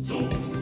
走。